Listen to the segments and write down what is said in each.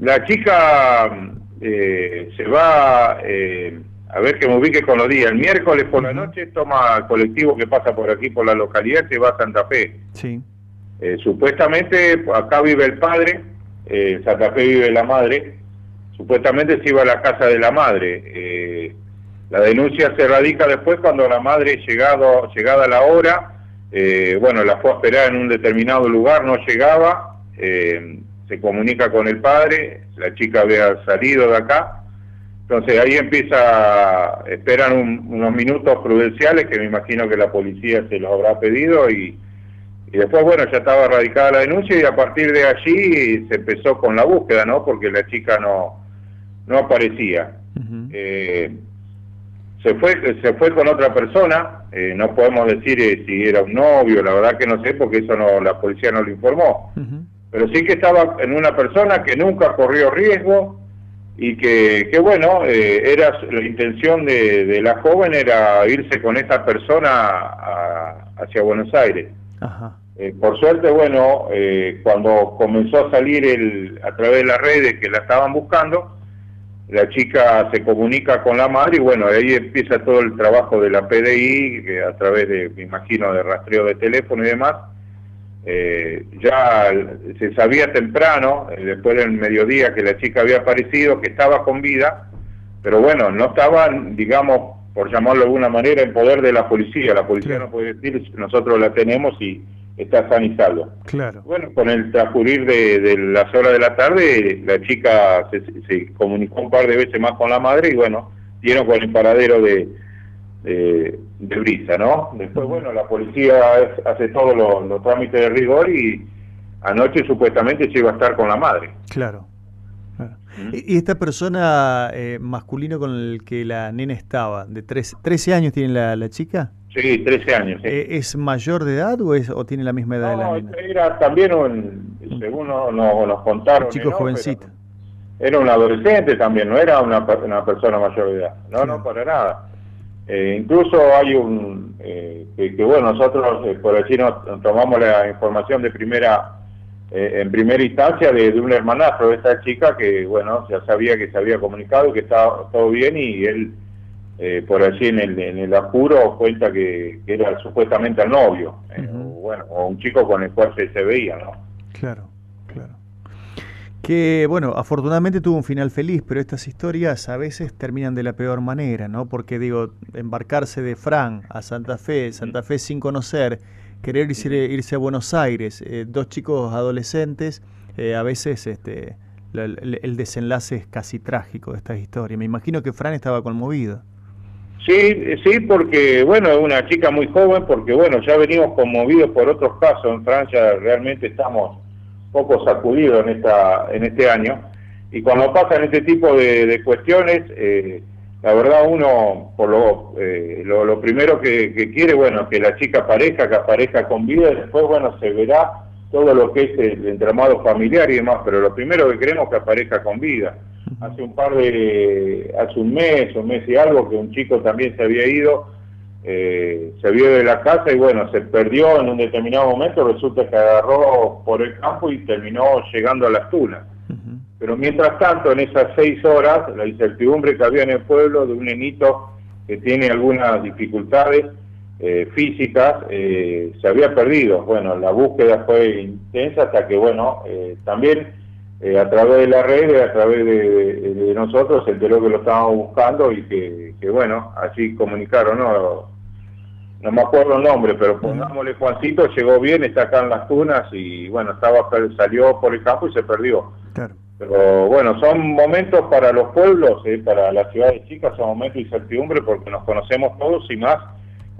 la chica eh, se va, eh, a ver que me ubique con los días, el miércoles por la noche toma el colectivo que pasa por aquí, por la localidad, se va a Santa Fe. Sí. Eh, supuestamente acá vive el padre, en Santa Fe vive la madre, supuestamente se iba a la casa de la madre. la denuncia se radica después cuando la madre, llegado, llegada la hora, bueno, la fue a esperar en un determinado lugar, no llegaba, se comunica con el padre, la chica había salido de acá, entonces ahí empieza, esperan unos minutos prudenciales que me imagino que la policía se los habrá pedido y, después, bueno, ya estaba radicada la denuncia y a partir de allí se empezó con la búsqueda, ¿no? Porque la chica no, no aparecía. Eh, se fue se fue con otra persona, eh, no podemos decir eh, si era un novio, la verdad que no sé porque eso no la policía no lo informó pero sí que estaba en una persona que nunca corrió riesgo y que, que bueno, eh, era la intención de, la joven era irse con esa persona hacia Buenos Aires. Eh, por suerte, bueno, eh, cuando comenzó a salir el, a través de las redes que la estaban buscando, la chica se comunica con la madre y bueno, ahí empieza todo el trabajo de la PDI, que a través de, me imagino, de rastreo de teléfono y demás, eh, ya se sabía temprano, eh, después del mediodía, que la chica había aparecido, que estaba con vida, pero bueno, no estaba, digamos, por llamarlo de alguna manera, en poder de la policía. La policía no puede decir, nosotros la tenemos y está sanizado. Claro. Bueno, con el transcurrir de, las horas de la tarde, la chica se, se, comunicó un par de veces más con la madre y bueno, dieron con el paradero de, de, brisa, ¿no? Después, bueno, la policía hace todos los trámites de rigor y anoche supuestamente se iba a estar con la madre. Claro. ¿Y esta persona eh, masculino con el que la nena estaba, de 13, años tiene la, chica? Sí, 13 años. Eh, ¿Es mayor de edad o, es, o tiene la misma edad de la nena? era también, un, según nos, nos contaron... Un chico jovencito. Era un adolescente también, no era una, una persona mayor de edad. No, no, para nada. Eh, incluso hay un, eh, que, bueno, nosotros eh, por allí nos, tomamos la información de primera, en primera instancia de, un hermanastro de esta chica que, bueno, ya sabía que se había comunicado, que estaba todo bien y él por allí en el, en el apuro cuenta que, era supuestamente el novio, o, bueno, o un chico con el cual se, se veía, ¿no? Claro que bueno, afortunadamente tuvo un final feliz, pero estas historias a veces terminan de la peor manera, ¿no? Porque digo, embarcarse de Fran a Santa Fe, Santa Fe sin conocer, querer irse, irse a Buenos Aires, eh, dos chicos adolescentes, eh, a veces este, el, desenlace es casi trágico de esta historia. Me imagino que Fran estaba conmovido. Sí, sí, porque bueno, es una chica muy joven, porque bueno, ya venimos conmovidos por otros casos, en Francia realmente estamos poco sacudido en, esta, en este año. Y cuando pasan este tipo de, cuestiones, eh, la verdad uno, por lo, eh, lo, primero que, quiere, bueno, que la chica aparezca, que aparezca con vida, y después, bueno, se verá todo lo que es el entramado familiar y demás, pero lo primero que queremos es que aparezca con vida. Hace un par de, hace un mes, un mes y algo, que un chico también se había ido, eh, se vio de la casa y bueno, se perdió en un determinado momento, resulta que agarró por el campo y terminó llegando a las tunas. Pero mientras tanto, en esas seis horas, la incertidumbre que había en el pueblo de un nenito que tiene algunas dificultades eh, físicas, eh, se había perdido. Bueno, la búsqueda fue intensa hasta que, bueno, también a través de la red, a través de, nosotros, se enteró que lo estábamos buscando y que, que bueno, así comunicaron, ¿no? no me acuerdo el nombre, pero pongámosle Juancito, llegó bien, está acá en las tunas y bueno, estaba salió por el campo y se perdió. Pero bueno, son momentos para los pueblos, eh, para las ciudades chicas, son momentos de incertidumbre porque nos conocemos todos y más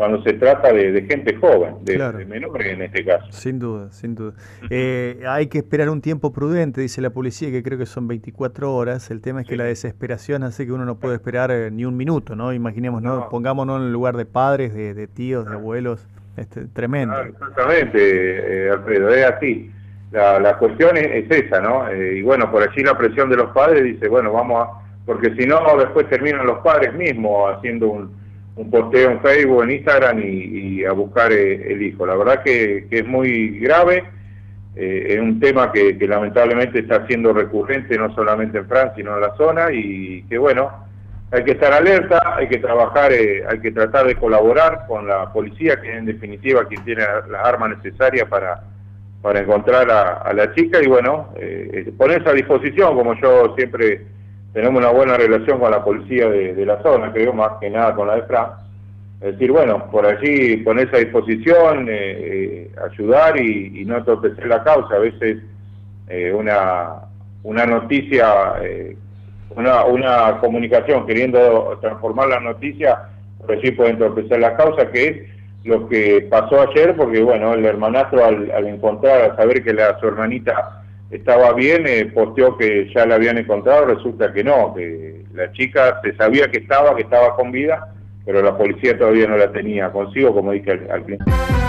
cuando se trata de, gente joven, de, menores en este caso. Sin duda, sin duda. Eh, hay que esperar un tiempo prudente, dice la policía, que creo que son 24 horas. El tema es que la desesperación hace que uno no puede esperar eh, ni un minuto, ¿no? Imaginemos, ¿no? Pongámonos en el lugar de padres, de, tíos, de abuelos. Este, tremendo. Ah, exactamente, eh, Alfredo, es así. La, la cuestión es, esa, ¿no? y bueno, por allí la presión de los padres dice, bueno, vamos a... Porque si no, después terminan los padres mismos haciendo un un posteo en Facebook, en Instagram y, a buscar eh, el hijo. La verdad que, es muy grave eh, es un tema que, lamentablemente está siendo recurrente no solamente en Francia, sino en la zona y que bueno, hay que estar alerta, hay que trabajar, eh, hay que tratar de colaborar con la policía, que en definitiva quien tiene las armas necesarias para, para encontrar a, la chica y bueno, eh, ponerse a disposición, como yo siempre tenemos una buena relación con la policía de, la zona, creo más que nada con la de Fran. Es decir, bueno, por allí ponerse a disposición, eh, eh, ayudar y, no entorpecer la causa. A veces eh, una, una noticia, una, comunicación queriendo transformar la noticia, por allí puede entorpecer la causa, que es lo que pasó ayer, porque bueno, el hermanastro al, al encontrar, al saber que su hermanita estaba bien, eh, posteó que ya la habían encontrado, resulta que no, que la chica se sabía que estaba, que estaba con vida, pero la policía todavía no la tenía consigo, como dije al, al principio.